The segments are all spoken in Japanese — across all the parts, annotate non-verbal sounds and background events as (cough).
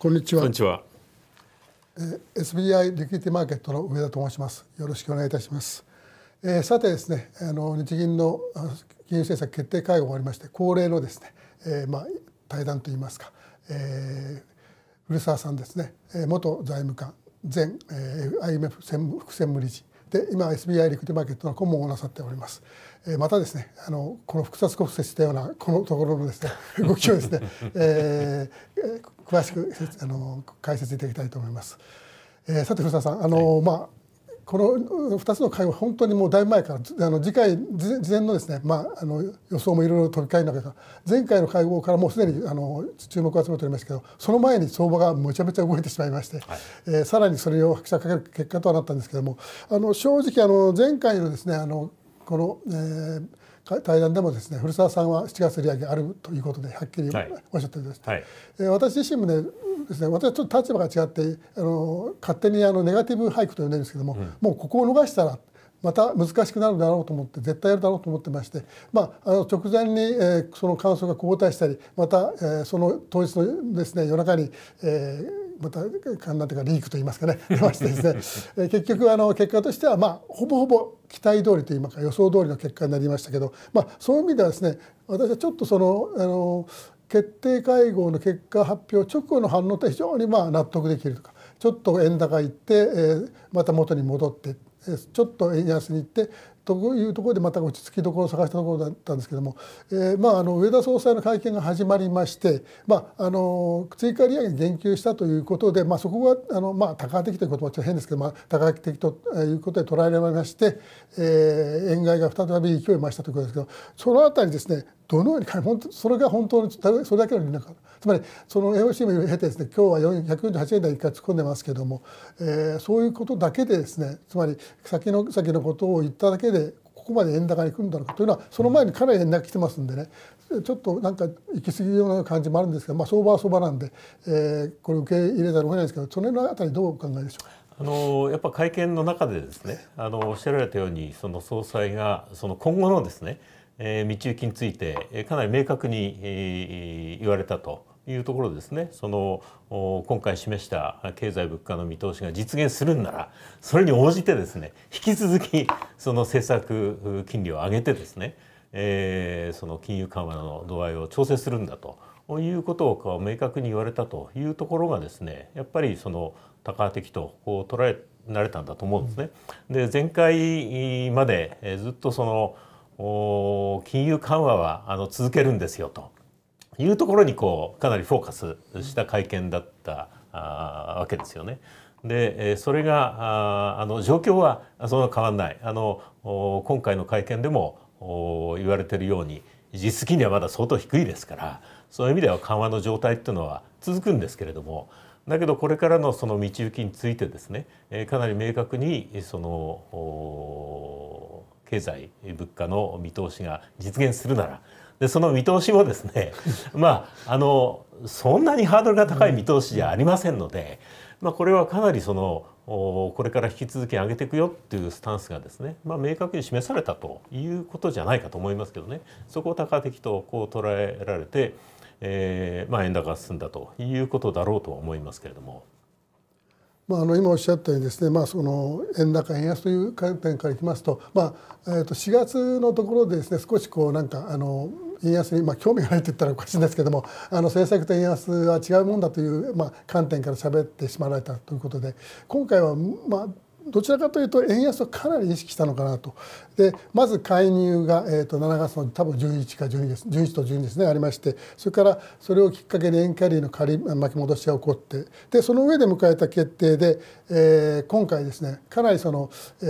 こんにちは。こんにちは。えー、SBI リクイティマーケットの上田と申します。よろしくお願いいたします。えー、さてですね、あの日銀の金融政策決定会合がありまして、恒例のですね、えー、まあ対談といいますか、えー、古澤さんですね、えー、元財務官、前、えー、IMF 副専務理事で今 SBI リクイティマーケットの顧問をなさっております。えー、またですねあのこの複雑骨折したようなこのところのですね動きをですね、(laughs) えー、詳しくあの解説いただきたいと思います。えー、さて古澤さんあの、はい、まあこの2つの会合本当にもうだいぶ前からあの次回事前のですね、まあ、あの予想もいろいろ飛び交いながら前回の会合からもうすでにあの注目を集めておりますけどその前に相場がむちゃめちゃ動いてしまいまして、はい、えー、さらにそれを拍車かける結果とはなったんですけどもあの正直あの前回のですねあのこの、えー、対談でもですね古澤さんは7月利上げあるということではっきりおっしゃっていました、はい、えー、私自身もねですね私はちょっと立場が違ってあの勝手にあのネガティブ俳句と呼んでるんですけども、うん、もうここを逃したらまた難しくなるだろうと思って絶対やるだろうと思ってまして、まあ、あの直前に、えー、その感想が後退したりまた、えー、その当日のですね夜中に、えー、またなんていうかリークと言いますかね (laughs) 出ましてですね。結局あの結果としてはまあほぼほぼ期待通りといいますか予想通りの結果になりましたけど、まあ、そういう意味ではですね私はちょっとそのあの決定会合の結果発表直後の反応って非常にまあ納得できるとかちょっと円高行って、えー、また元に戻ってちょっと円安に行ってというところでまた落ち着きどころを探したところだったんですけども、えー、まああの上田総裁の会見が始まりまして、まあ、あの追加利上げに言及したということで、まあ、そこはあの、まあ、多価的という言葉はちょっと変ですけど、まあ、多価的ということで捉えられまして、えー、円買いが再び勢い増したということですけどそのあたりですねどのように本当それが本当にそれだけの理由か。つまりその AOC も経てですね今日は148円台一回突っ込んでますけども、えー、そういうことだけでですねつまり先の先のことを言っただけでここまで円高に来るんだろうかというのはその前にかなり円高来てますんでねちょっとなんか行き過ぎるような感じもあるんですが、まあ、相場は相場なんで、えー、これ受け入れざるを得ないですけどその辺のあたりどうお考えでしょうか？あのやっぱ会見の中でですねあのおっしゃられたようにその総裁がその今後のですねえー、道行きについて、かなり明確に、えー、言われたというところですねその今回示した経済物価の見通しが実現するんならそれに応じてですね引き続きその政策金利を上げてですね、えー、その金融緩和の度合いを調整するんだということを明確に言われたというところがですねやっぱりその多価的とこう捉えられたんだと思うんですね。で前回までずっとその金融緩和はあの続けるんですよというところにこうかなりフォーカスした会見だったあわけですよね。でそれがあの状況はそんな変わらないあの今回の会見でも言われているように実質金利はまだ相当低いですからそういう意味では緩和の状態っていうのは続くんですけれどもだけどこれからのその道行きについてですねかなり明確にその経済物価の見通しが実現するならでその見通しもですね (laughs) まああのそんなにハードルが高い見通しじゃありませんので、まあ、これはかなりそのこれから引き続き上げていくよっていうスタンスがですね、まあ、明確に示されたということじゃないかと思いますけどねそこを高的とこう捉えられて、えーまあ、円高が進んだということだろうとは思いますけれども。まあ、あの今おっしゃったようにですね、まあ、その円高円安という観点からいきますと,、まあえー、と4月のところでですね少しこうなんかあの円安に、まあ、興味がないと言ったらおかしいんですけどもあの政策と円安は違うもんだという、まあ、観点から喋ってしまわれたということで今回は、まあ、どちらかというと円安をかなり意識したのかなと。でまず介入が、えー、と7月の多分11か12です11と12ですねありましてそれからそれをきっかけに円キャリーの借り巻き戻しが起こってでその上で迎えた決定で、えー、今回ですねかなりその、え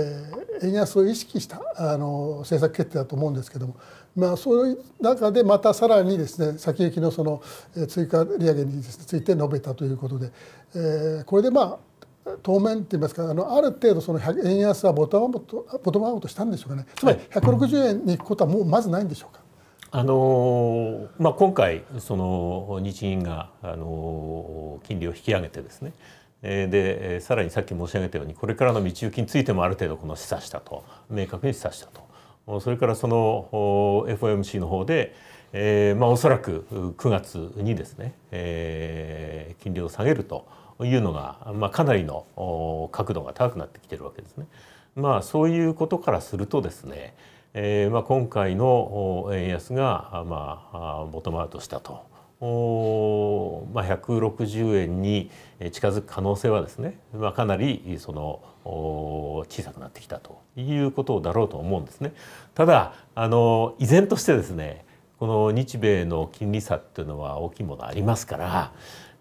ー、円安を意識したあの政策決定だと思うんですけどもまあ、そういう中でまたさらにですね先行きのその追加利上げについて述べたということで、えー、これでまあ当面って言いますかあのある程度その円安はボトムアウトボトムアウトしたんでしょうかね。つまり160円に行くことはもうまずないんでしょうか。あのまあ、今回その日銀があの金利を引き上げてですね。でさらにさっき申し上げたようにこれからの道行きについてもある程度この示唆したと。明確に示唆したと。それからその FOMC の方でえーまあ、おそらく9月にですね、えー、金利を下げるというのが、まあ、かなりの角度が高くなってきてるわけですね。まあ、そういうことからするとですね、えーまあ、今回の円安が、まあ、ボトムアウトしたと。まあ、160円に近づく可能性はですね、まあ、かなりその小さくなってきたということだろうと思うんですね。ただあの依然としてですねこの日米の金利差っていうのは大きいものありますから、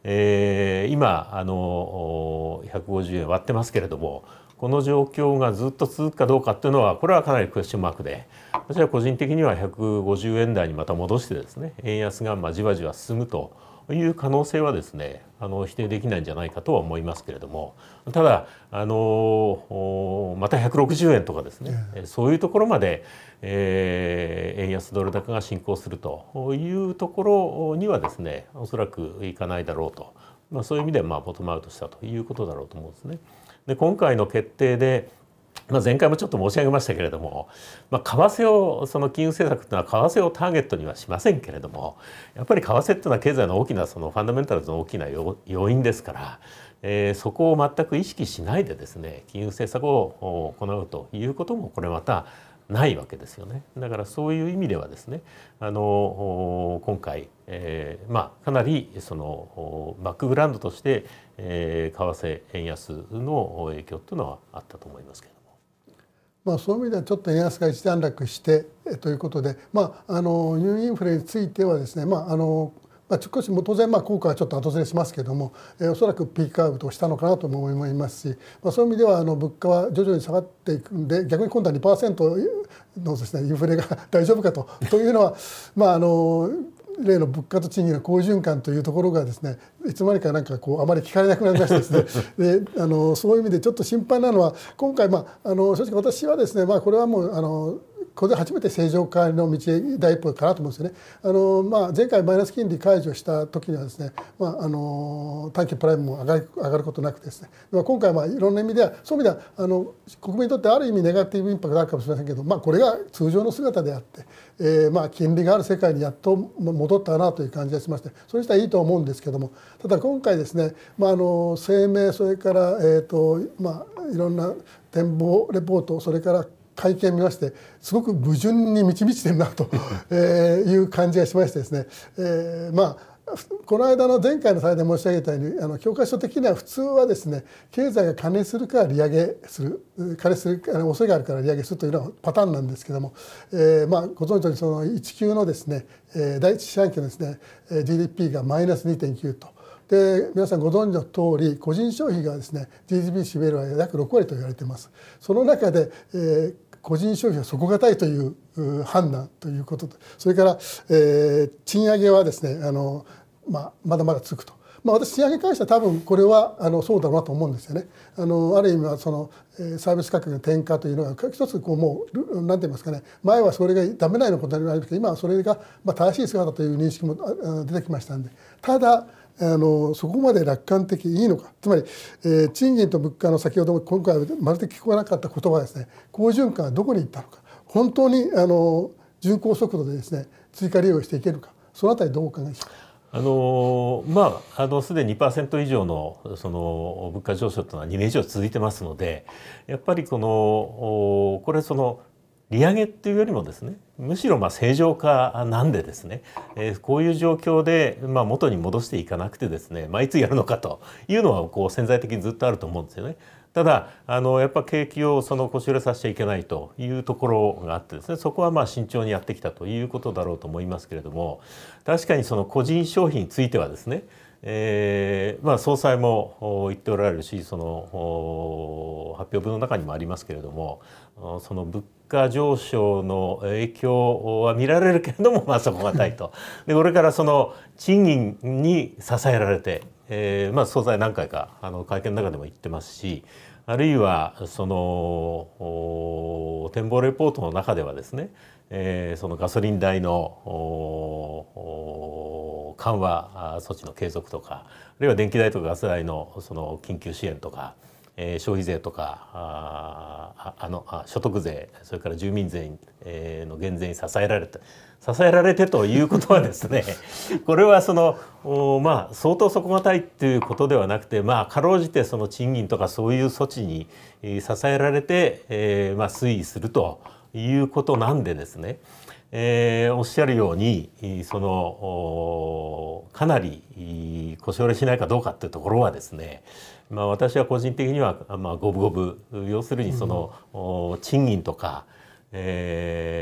えー、今あの150円割ってますけれどもこの状況がずっと続くかどうかっていうのはこれはかなりクエスチョンマークで私は個人的には150円台にまた戻してですね円安がまじわじわ進むという可能性はですねあの否定できないんじゃないかとは思いますけれどもただあのまた160円とかですね、そういうところまで、えー、円安ドル高が進行するというところにはですねおそらくいかないだろうと、まあ、そういう意味でまあボトムアウトしたということだろうと思うんですね。で今回の決定でまあ、前回もちょっと申し上げましたけれども、まあ、為替をその金融政策というのは為替をターゲットにはしませんけれどもやっぱり為替っていうのは経済の大きなそのファンダメンタルズの大きな要因ですから、えー、そこを全く意識しないでですね金融政策を行うということもこれまたないわけですよね。だからそういう意味ではですねあの今回、えー、まあかなりそのバックグラウンドとして、えー、為替円安の影響というのはあったと思いますけど。まあ、そういう意味ではちょっと円安が一段落してということで、まあ、あのニューインフレについてはですね、まあ、あのまあ、少しも当然まあ効果はちょっと後ずれしますけれども、えー、おそらくピークアウトしたのかなとも思いますし、まあ、そういう意味ではあの物価は徐々に下がっていくんで逆に今度は2%のですねインフレが (laughs) 大丈夫かとというのはまああの例の物価と賃金の好循環というところがですねいつまにかなんかこうあまり聞かれなくなりましてですね (laughs) であのそういう意味でちょっと心配なのは今回まああの正直私はですねまあこれはもうあのこれで初めて正常化の道へ第一歩かなと思うんですよね。あのまあ、前回マイナス金利解除した時にはですね、まあ、あの短期プライムも上がる上がることなくですね、まあ、今回はいろんな意味ではそういう意味ではあの国民にとってある意味ネガティブインパクトがあるかもしれませんけど、まあ、これが通常の姿であって、えー、まあ金利がある世界にやっと戻ったなという感じがしましてそれ自体いいと思うんですけどもただ今回ですね、まあ、あの声明それから、えーとまあ、いろんな展望レポートそれから会見見ましてすごく矛盾に満ち満ちてるなと (laughs) いう感じがしましてですね、えー、まあこの間の前回の際で申し上げたようにあの教科書的には普通はですね経済が加熱するから利上げする加熱する恐れがあるから利上げするというのはパターンなんですけども、えー、まあご存知のようにその1級のですね第一四半期のですね GDP がマイナス2.9と。で皆さんご存知の通り個人消費がですね GDP 占めるは約6割と言われています。その中で、えー個人消費は底堅いという判断ということとそれから、えー、賃上げはですねあの、まあ、まだまだ続くと。まあ、私賃上げに関しては多分これはあのそうだろうなと思うんですよね。あのある意味はそのサービス価格の転嫁というのが一つこうもう何て言いますかね。前はそれがダメなようなことになりますけど今はそれがまあ正しい姿という認識も出てきましたんで。ただあのそこまで楽観的いいのか。つまり、えー、賃金と物価の先ほども今回まるで聞こえなかった言葉ですね好循環はどこに行ったのか。本当にあの巡航速度でですね追加利用していけるか。そのあたりどうお考えですか。あのまあ、あのすでに2%以上のその物価上昇というのは2年以上続いてますのでやっぱりこのこれその利上げっていうよりもですねむしろまあ正常化なんでですね、えー、こういう状況でまあ元に戻していかなくてですね、まあ、いつやるのかというのはこう潜在的にずっとあると思うんですよね。ただあのやっぱ景気をその腰折れさせちゃいけないというところがあってですねそこはまあ慎重にやってきたということだろうと思いますけれども確かにその個人消費についてはですねえーまあ、総裁も言っておられるしその発表文の中にもありますけれどもその物価上昇の影響は見られるけれども、まあ、そこがないと。(laughs) でこれからその賃金に支えられて、えーまあ、総裁何回かあの会見の中でも言ってますしあるいはその展望レポートの中ではですね、えー、そのガソリン代の緩和措置の継続とかあるいは電気代とかガス代のその緊急支援とかえー、消費税とかああのあ所得税それから住民税、え、の減税に支えられて支えられてということはですね (laughs) これはそのおまあ相当底堅いっていうことではなくてまあかろうじてその賃金とかそういう措置に支えられて、えーまあ、推移するということなんでですね、えー、おっしゃるようにそのかなり腰折れしないかどうかっていうところはですねまあ、私は個人的には、まあ、五分五分。要するにその、うん、賃金とか、え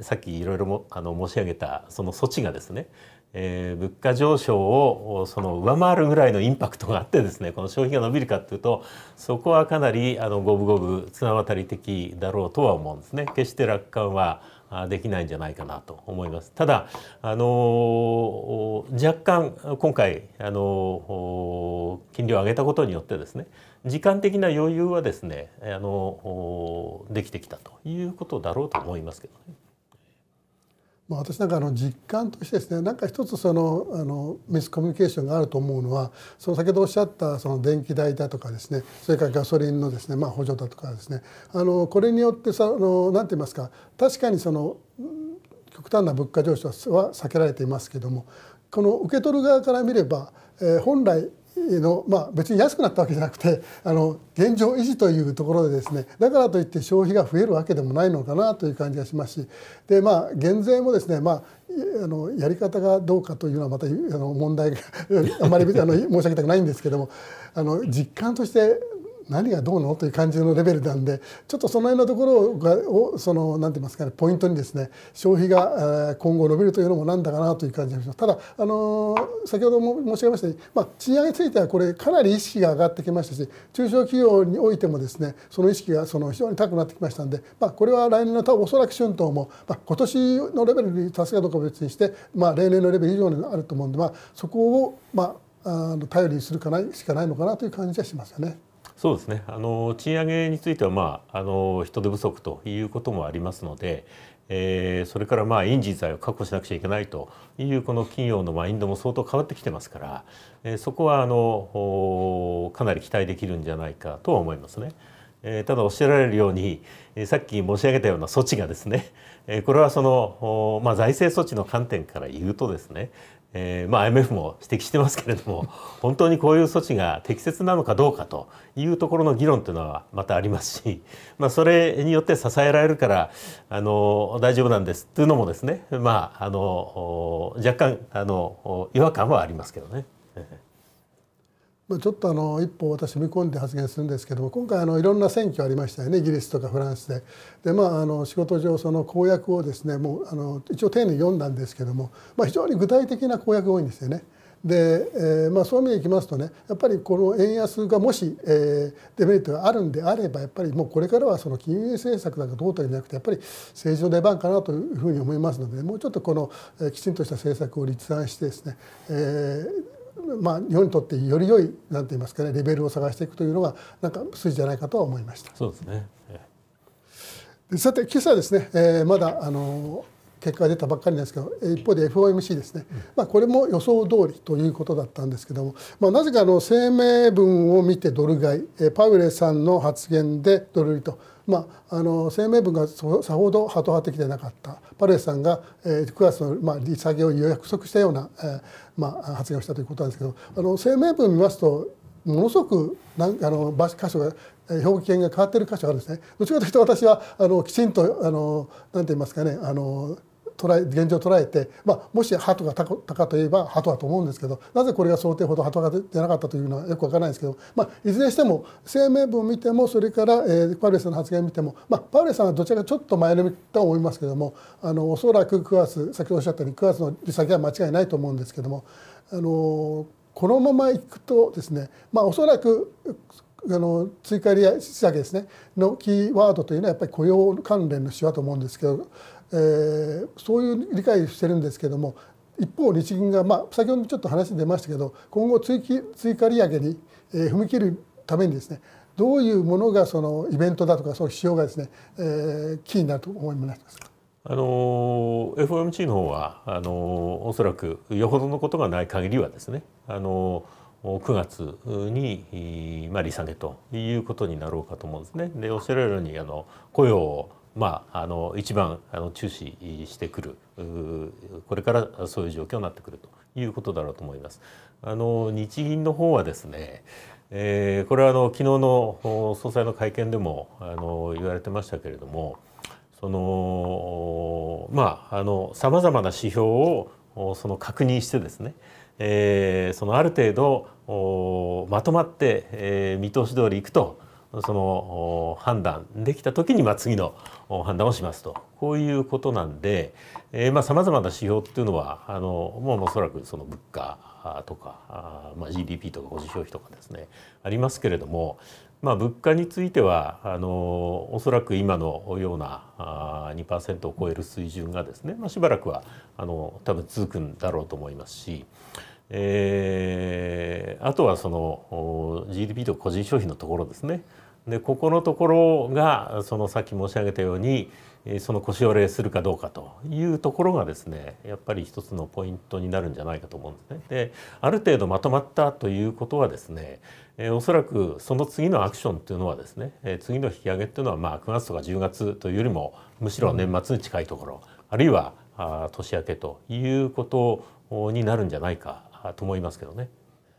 ー、さっきいろいろもあの申し上げたその措置がですね、えー、物価上昇をその上回るぐらいのインパクトがあってですねこの消費が伸びるかというとそこはかなりあの五分五分綱渡り的だろうとは思うんですね。決して楽観はできないんじゃないかなと思います。ただあの若干今回あの金利を上げたことによってですね時間的な余裕はですねあのできてきたということだろうと思いますけどね。まあ、私なんかあの実感としてですねなんか一つそのあのミスコミュニケーションがあると思うのはその先ほどおっしゃったその電気代だとかですねそれからガソリンのですねまあ補助だとかですねあのこれによってさあのなんて言いますか確かにその極端な物価上昇は避けられていますけどもこの受け取る側から見れば、え、本来の、まあ、別に安くなったわけじゃなくてあの現状維持というところでですねだからといって消費が増えるわけでもないのかなという感じがしますしで、まあ、減税もですね、まあ、あのやり方がどうかというのはまたあの問題があまりあの申し上げたくないんですけどもあの実感として何がどうの？という感じのレベルなんでちょっとその辺のところがをその何て言いますかねポイントにですね消費が今後伸びるというのもなんだかなという感じがしますただあの先ほども申し上げましたように、まあ、賃上げについてはこれかなり意識が上がってきましたし中小企業においてもですねその意識がその非常に高くなってきましたんで、まあ、これは来年の多分おそらく春闘も、まあ、今年のレベルに達すかどうか別にして、まあ、例年のレベル以上にあると思うんで、まあ、そこを、まあ、あの頼りにするかないしかないのかなという感じはしますよね。そうですねあの賃上げについては、まあ、あの人手不足ということもありますので、えー、それからまあイン人材を確保しなくちゃいけないというこの企業のマインドも相当変わってきてますから、えー、そこはあのかなり期待できるんじゃないかとは思いますね。え、ただおっしゃられるように、え、さっき申し上げたような措置がですね、え、これはその、まあ、財政措置の観点から言うとですね、えーまあ、IMF も指摘してますけれども (laughs) 本当にこういう措置が適切なのかどうかというところの議論というのはまたありますし、まあ、それによって支えられるからあの大丈夫なんですというのもですね、まあ、あの若干あの違和感はありますけどね。まあ、ちょっとあの一歩私見込んで発言するんですけども今回あのいろんな選挙ありましたよねイギリスとかフランスで。でまああの仕事上その公約をですねもうあの一応丁寧に読んだんですけども、まあ、非常に具体的な公約が多いんですよね。で、えーまあ、そういう意味でいきますとねやっぱりこの円安がもし、えー、デメリットがあるんであればやっぱりもうこれからはその金融政策だかどうというんじゃなくてやっぱり政治の出番かなというふうに思いますのでもうちょっとこの、えー、きちんとした政策を立案してですね、えーまあ、日本にとってより良いなんて言いますかねレベルを探していくというのがなんか筋じゃないかとは思いました。そうですね。でさて今朝ですね、えー、まだあの結果が出たばっかりなんですけど一方で FOMC ですね、まあ、これも予想通りということだったんですけども、まあ、なぜかあの声明文を見てドル買いパウエルさんの発言でドル売りと。まあ、あの声明文がさほどハト派的でなかったパレスさんが、えー、9月の、まあ、利下げを約束したような、えーまあ、発言をしたということなんですけどあの声明文を見ますとものすごくなんあの箇所が表現が変わっている箇所があるんですね。どちらかというと私はあのきちんとあのなんて言いますかねあの捉え現状を捉えて、まあ、もし鳩が高かといえば鳩だと思うんですけどなぜこれが想定ほど鳩が出なかったというのはよくわからないんですけど、まあ、いずれにしても声明文を見てもそれから、えー、パウレスさんの発言を見ても、まあ、パウレスさんはどちらかちょっと前のめりと思いますけどもあのおそらく9月先ほどおっしゃったように9月の利下げは間違いないと思うんですけどもあのこのままいくとですね、まあ、おそらくあの追加利下げですねのキーワードというのはやっぱり雇用関連の手話と思うんですけどえー、そういう理解してるんですけども一方日銀が、まあ、先ほどちょっと話出ましたけど今後追追加利上げに、えー、踏み切るためにですねどういうものがそのイベントだとかそういう指標がですね、えー、キーになると思いますか？あの FOMC の方はあのおそらくよほどのことがない限りはですねあの9月に、まあ、利下げということになろうかと思うんですね。でおっしゃられるようにあの雇用をまあ、あの一番あの注視してくるこれからそういう状況になってくるということだろうと思います。あの日銀の方はですね、えー、これはあの昨日の総裁の会見でもあの言われてましたけれどもそのまああのさまざまな指標をその確認してですね、えー、そのある程度まとまって、えー、見通し通りいくとその判断できた時にまあ次の判断をしますとこういうことなんでさまざ、まな指標っていうのはあのもうおそらくその物価とか、まあ、GDP とか個人消費とかですねありますけれども、まあ、物価についてはあのおそらく今のようなあ2%を超える水準がですね、まあ、しばらくはあの多分続くんだろうと思いますし。えー、あとはその GDP と個人消費のところですね。でここのところがそのさっき申し上げたようにその腰折れするかどうかというところがですねやっぱり一つのポイントになるんじゃないかと思うんですね。である程度まとまったということはですねえおそらくその次のアクションっていうのはですね、え次の引き上げっていうのはまあ9月とか10月というよりもむしろ年末に近いところ、あるいはあ年明けということになるんじゃないかと思いますけどね。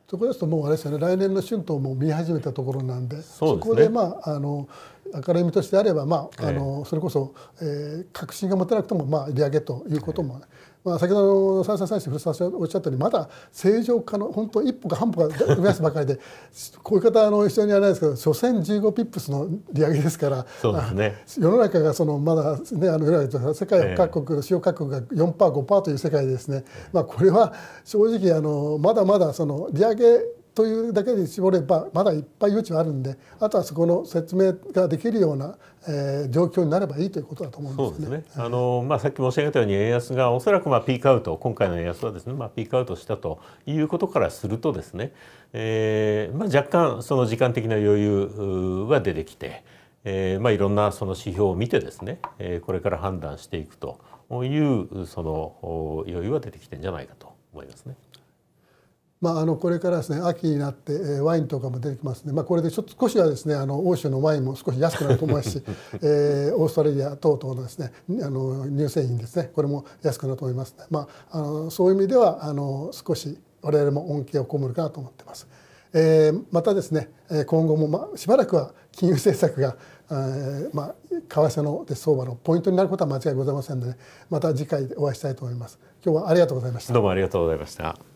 そこですともうあれですよね来年の春闘も見始めたところなんでそ、ね,、こでまああの明るい見通しであれば、まああの、それこそ、えー、確信が持てなくても、まあ、利上げということも、ね、まあ、先ほどの三三三古澤おっしゃったようにまだ正常化の本当一歩か半歩か増やすばかりで (laughs) こういう方あの一緒にはないですけど所詮15ピップスの利上げですからそうです、ね、世の中がそのまだ、ね、あの世界各国、主要各国が 4%5% という世界でですね、まあ、これは正直あのまだまだその利上げというだけで絞ればまだいっぱい余地はあるんであとはそこの説明ができるような、えー、状況になればいいということだと思うんですね。すねあのまあ、さっき申し上げたように円安がおそらくまあピークアウト今回の円安はですね、まあ、ピークアウトしたということからするとですね、えーまあ、若干その時間的な余裕は出てきて、えーまあ、いろんなその指標を見てですね、えー、これから判断していくというその余裕は出てきてんじゃないかと思いますね。まあ、あのこれからですね秋になってワインとかも出てきますね、まあ、これでちょっと少しはですねあの欧州のワインも少し安くなると思いますし、(laughs) えー、オーストラリア等々のですねあの乳製品ですねこれも安くなると思います、ね、まあ、あのそういう意味ではあの少し我々も恩恵を被るかなと思ってます。えー、またですね今後も、まあ、しばらくは金融政策が、えーまあ、為替の相場のポイントになることは間違いございませんので、ね、また次回お会いしたいと思います。今日はありがとうございました。どうもありがとうございました。